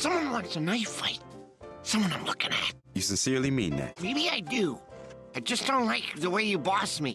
Someone wants a knife fight. Someone I'm looking at. You sincerely mean that? Maybe I do. I just don't like the way you boss me.